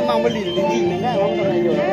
Tự có đó đó nó mang một lì gì này nó mang cái này rồi